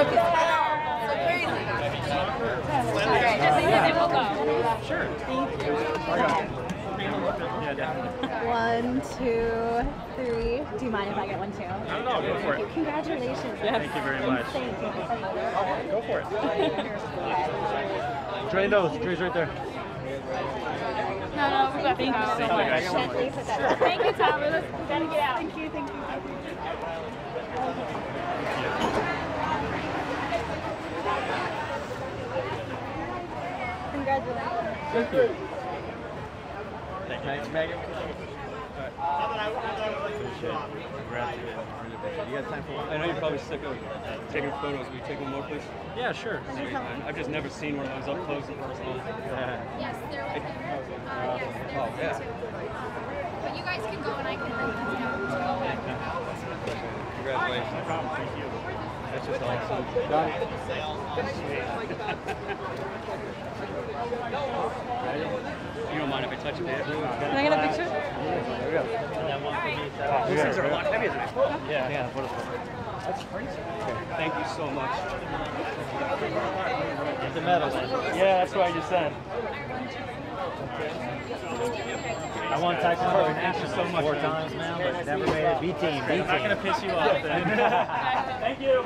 stroke is so crazy. Okay, just and then we'll go. Sure. Yeah, definitely. One, two, three. Do you mind if I get one too? No, no, go for Thank you. it. Congratulations. Thank you very much. Insane. Go for it. Dre knows. Dre's right there. No, no, we got Thank you so Thank you. I got one much. more. Please put that Thank you, Tyler. Let's we gotta get out. Thank you, Thank you, thank you. Congratulations. Thank you. Thank you. Megan. Congrats. You got time for one? I know you're probably sick of taking photos. Will you take one more, please? Yeah, sure. I've just never seen one of those up close and personal. Yes, there was. Uh, yes, there Oh, yeah. But you guys can go and I can bring these down. So go ahead. Congratulations. No problem. Thank you. That's just awesome. You don't mind if I touch it, Dave? Can I get a picture? These things are a lot heavier than I thought. Yeah, yeah. What is it? That's crazy. Thank you so much. Get the medal. Yeah, that's what I just said. I won Taekwondo Thank you nationals so much, four man. times, now, but never made it. B team. B I'm not going to piss you off then. Thank you.